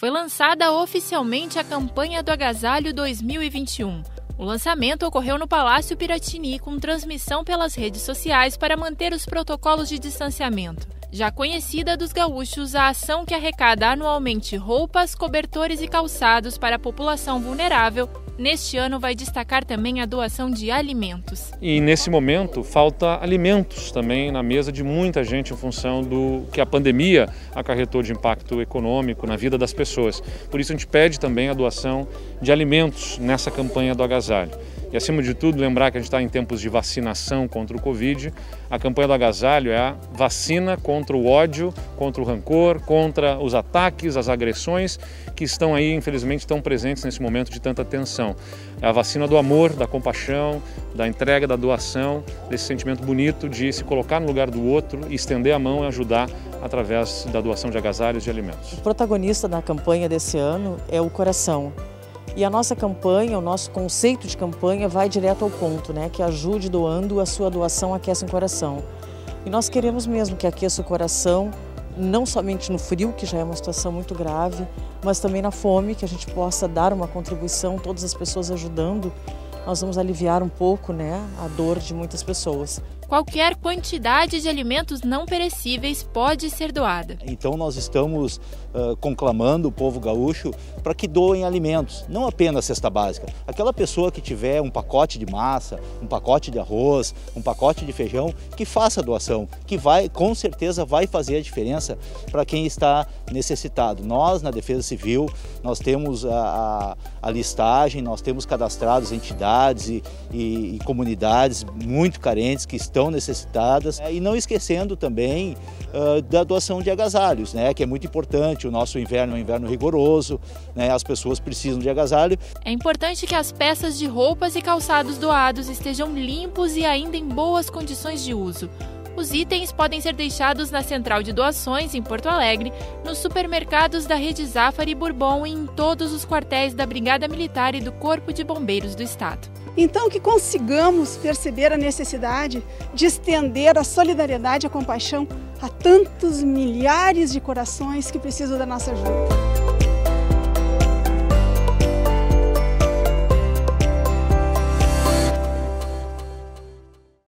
foi lançada oficialmente a campanha do Agasalho 2021. O lançamento ocorreu no Palácio Piratini com transmissão pelas redes sociais para manter os protocolos de distanciamento. Já conhecida dos gaúchos, a ação que arrecada anualmente roupas, cobertores e calçados para a população vulnerável neste ano vai destacar também a doação de alimentos. E nesse momento falta alimentos também na mesa de muita gente em função do que a pandemia acarretou de impacto econômico na vida das pessoas. Por isso a gente pede também a doação de alimentos nessa campanha do agasalho. E acima de tudo, lembrar que a gente está em tempos de vacinação contra o Covid. A campanha do agasalho é a vacina contra o ódio, contra o rancor, contra os ataques, as agressões que estão aí, infelizmente, tão presentes nesse momento de tanta tensão. É a vacina do amor, da compaixão, da entrega, da doação, desse sentimento bonito de se colocar no lugar do outro e estender a mão e ajudar através da doação de agasalhos e alimentos. O protagonista da campanha desse ano é o coração. E a nossa campanha, o nosso conceito de campanha vai direto ao ponto, né? Que ajude doando, a sua doação aquece um coração. E nós queremos mesmo que aqueça o coração, não somente no frio, que já é uma situação muito grave, mas também na fome, que a gente possa dar uma contribuição, todas as pessoas ajudando, nós vamos aliviar um pouco, né, a dor de muitas pessoas. Qualquer quantidade de alimentos não perecíveis pode ser doada. Então nós estamos uh, conclamando o povo gaúcho para que doem alimentos, não apenas cesta básica. Aquela pessoa que tiver um pacote de massa, um pacote de arroz, um pacote de feijão, que faça a doação, que vai, com certeza vai fazer a diferença para quem está necessitado. Nós na Defesa Civil, nós temos a, a, a listagem, nós temos cadastrados entidades e, e, e comunidades muito carentes que estão necessitadas. É, e não esquecendo também uh, da doação de agasalhos, né, que é muito importante. O nosso inverno é um inverno rigoroso, né, as pessoas precisam de agasalho. É importante que as peças de roupas e calçados doados estejam limpos e ainda em boas condições de uso. Os itens podem ser deixados na central de doações em Porto Alegre, nos supermercados da rede Zafari e Bourbon e em todos os quartéis da Brigada Militar e do Corpo de Bombeiros do Estado. Então, que consigamos perceber a necessidade de estender a solidariedade e a compaixão a tantos milhares de corações que precisam da nossa ajuda.